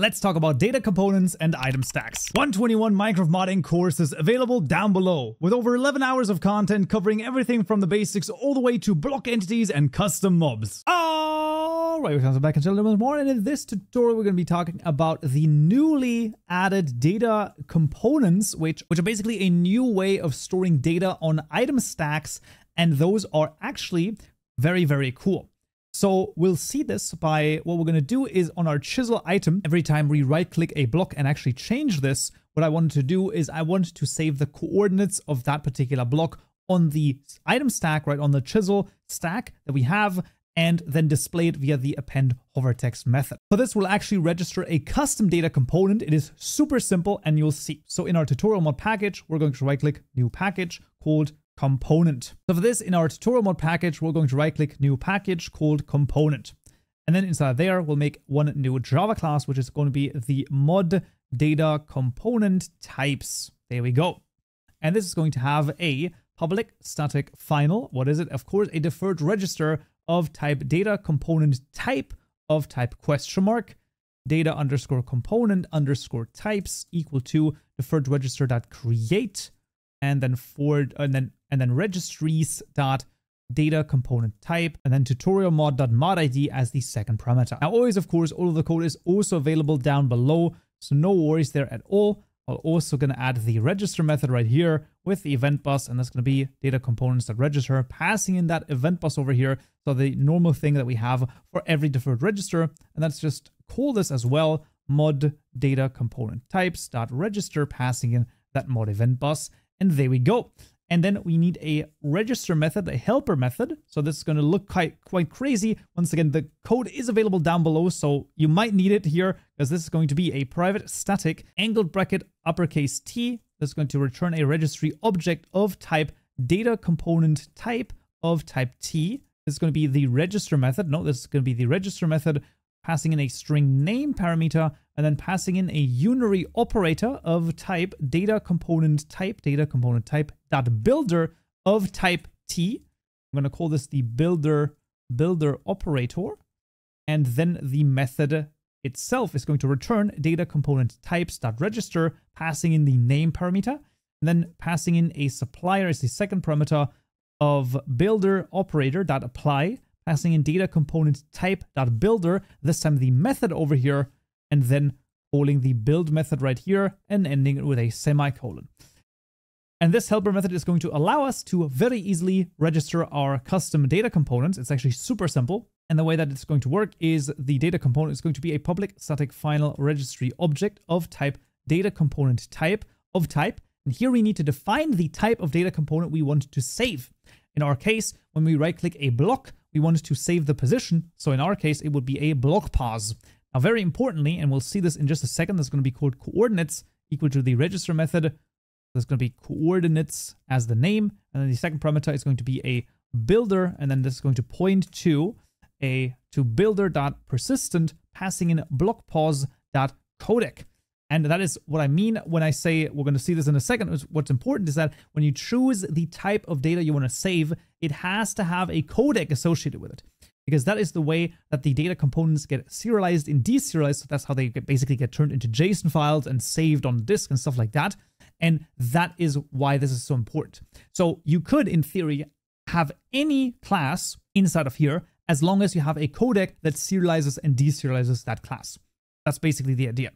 Let's talk about data components and item stacks. 121 Minecraft modding course is available down below, with over 11 hours of content covering everything from the basics all the way to block entities and custom mobs. Alright, welcome back and a little bit more, and in this tutorial we're going to be talking about the newly added data components, which, which are basically a new way of storing data on item stacks, and those are actually very, very cool. So we'll see this by what we're going to do is on our chisel item, every time we right click a block and actually change this, what I wanted to do is I want to save the coordinates of that particular block on the item stack, right on the chisel stack that we have, and then display it via the append hover text method. For this, we'll actually register a custom data component. It is super simple and you'll see. So in our tutorial mod package, we're going to right click new package called component. So for this, in our tutorial mod package, we're going to right click new package called component. And then inside there, we'll make one new Java class, which is going to be the mod data component types. There we go. And this is going to have a public static final. What is it? Of course, a deferred register of type data component type of type question mark data underscore component underscore types equal to deferred register dot create and then forward and then and then registries dot data component type, and then tutorial mod mod id as the second parameter. Now, always, of course, all of the code is also available down below, so no worries there at all. I'm also going to add the register method right here with the event bus, and that's going to be data components that register, passing in that event bus over here. So the normal thing that we have for every deferred register, and that's just call this as well mod data component types dot register, passing in that mod event bus. And there we go. And then we need a register method, a helper method. So this is going to look quite, quite crazy. Once again, the code is available down below, so you might need it here because this is going to be a private static angled bracket uppercase T that's going to return a registry object of type data component type of type T. This is going to be the register method. No, this is going to be the register method passing in a string name parameter and then passing in a unary operator of type data component type, data component type dot builder of type T. I'm going to call this the builder builder operator. And then the method itself is going to return data component types dot register, passing in the name parameter, and then passing in a supplier as the second parameter of builder operator dot apply, passing in data component type dot builder, this time the method over here, and then calling the build method right here and ending it with a semicolon. And this helper method is going to allow us to very easily register our custom data components. It's actually super simple. And the way that it's going to work is the data component is going to be a public static final registry object of type data component type of type. And here we need to define the type of data component we want to save. In our case, when we right click a block, we want to save the position. So in our case, it would be a block pos. Now, very importantly, and we'll see this in just a second, that's going to be called coordinates equal to the register method. There's going to be coordinates as the name. And then the second parameter is going to be a builder. And then this is going to point to a to builder.persistent passing in block pos.codec. And that is what I mean when I say we're going to see this in a second. What's important is that when you choose the type of data you want to save, it has to have a codec associated with it because that is the way that the data components get serialized and deserialized. So that's how they basically get turned into JSON files and saved on disk and stuff like that. And that is why this is so important. So you could, in theory, have any class inside of here as long as you have a codec that serializes and deserializes that class. That's basically the idea.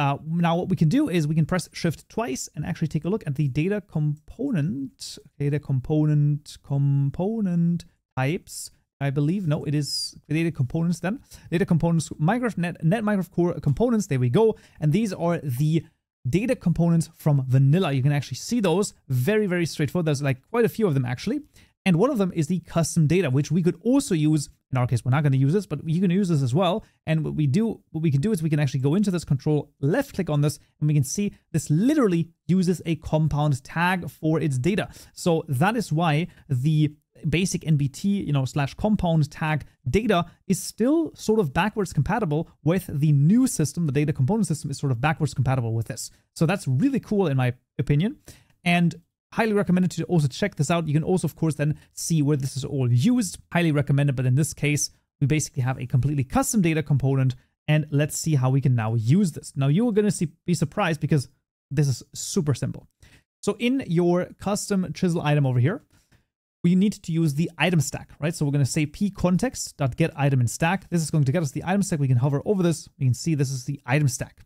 Uh, now, what we can do is we can press Shift twice and actually take a look at the data component, data component, component types I believe. No, it is data components then. Data components, Minecraft Net, Net Minecraft Core components. There we go. And these are the data components from vanilla. You can actually see those very, very straightforward. There's like quite a few of them actually. And one of them is the custom data, which we could also use. In our case, we're not going to use this, but you can use this as well. And what we do, what we can do is we can actually go into this control, left click on this, and we can see this literally uses a compound tag for its data. So that is why the basic NBT, you know, slash compound tag data is still sort of backwards compatible with the new system. The data component system is sort of backwards compatible with this. So that's really cool in my opinion. And highly recommended to also check this out. You can also, of course, then see where this is all used. Highly recommended, but in this case, we basically have a completely custom data component And let's see how we can now use this. Now you are going to be surprised because this is super simple. So in your custom chisel item over here, we need to use the item stack, right? So we're going to say p context.get item in stack. This is going to get us the item stack. We can hover over this. We can see this is the item stack.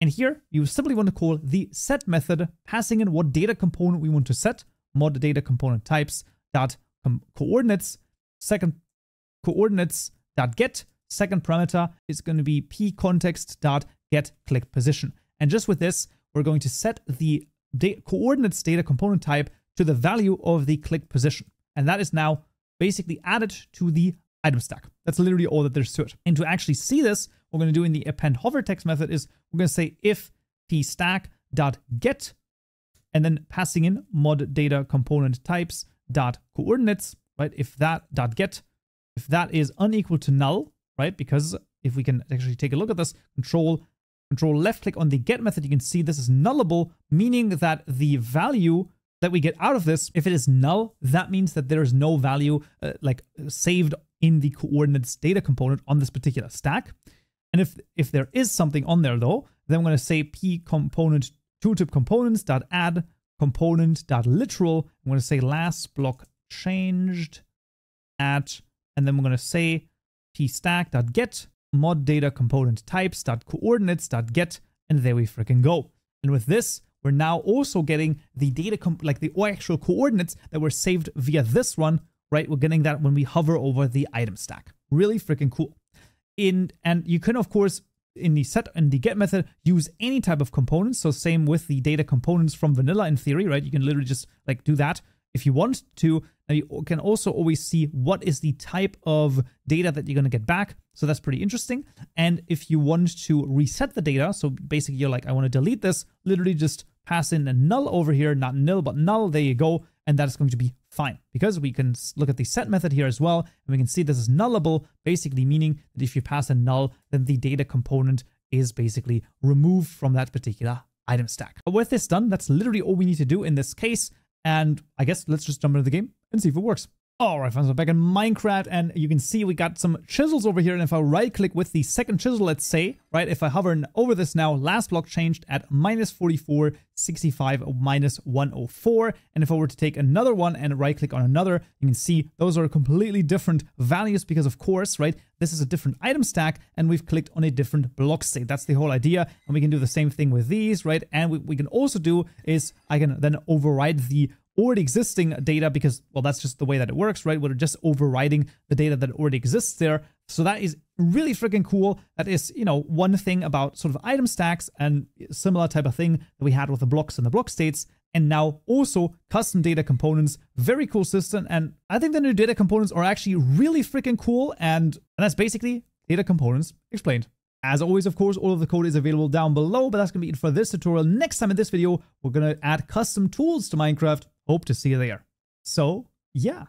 And here you simply want to call the set method, passing in what data component we want to set, mod data component types dot coordinates, second coordinates dot get, second parameter is going to be p context dot get click position. And just with this, we're going to set the coordinates data component type to the value of the click position. And that is now basically added to the item stack. That's literally all that there's to it. And to actually see this, what we're going to do in the append hover text method is we're going to say if p stack dot get and then passing in mod data component types dot coordinates, right? If that dot get, if that is unequal to null, right? Because if we can actually take a look at this, control control left click on the get method, you can see this is nullable, meaning that the value that we get out of this, if it is null, that means that there is no value uh, like saved in the coordinates data component on this particular stack. And if if there is something on there though, then I'm going to say p component tooltip components dot add component dot literal. I'm going to say last block changed at, and then we're going to say p stack dot get mod data component types dot coordinates dot get, and there we freaking go. And with this, we're now also getting the data, like the actual coordinates that were saved via this one, right? We're getting that when we hover over the item stack. Really freaking cool. In And you can, of course, in the set and the get method, use any type of components. So same with the data components from vanilla in theory, right? You can literally just like do that if you want to. Now you can also always see what is the type of data that you're going to get back. So that's pretty interesting. And if you want to reset the data, so basically you're like, I want to delete this, literally just pass in a null over here, not nil, but null. There you go. And that's going to be fine because we can look at the set method here as well. And we can see this is nullable, basically meaning that if you pass a null, then the data component is basically removed from that particular item stack. But with this done, that's literally all we need to do in this case. And I guess let's just jump into the game and see if it works. Alright friends, we're back in Minecraft and you can see we got some chisels over here. And if I right click with the second chisel, let's say, right, if I hover over this now, last block changed at minus 44, 65, minus 104 and if I were to take another one and right click on another, you can see those are completely different values because of course, right, this is a different item stack and we've clicked on a different block state. That's the whole idea and we can do the same thing with these, right, and what we can also do is I can then override the already existing data because, well, that's just the way that it works, right? We're just overriding the data that already exists there. So that is really freaking cool. That is, you know, one thing about sort of item stacks and similar type of thing that we had with the blocks and the block states. And now also custom data components, very cool system. And I think the new data components are actually really freaking cool. And, and that's basically data components explained. As always, of course, all of the code is available down below, but that's going to be it for this tutorial. Next time in this video, we're going to add custom tools to Minecraft Hope to see you there. So, yeah,